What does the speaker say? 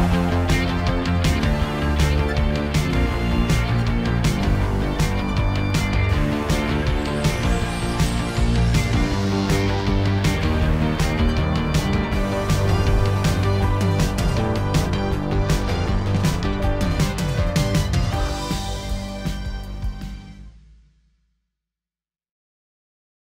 Bye.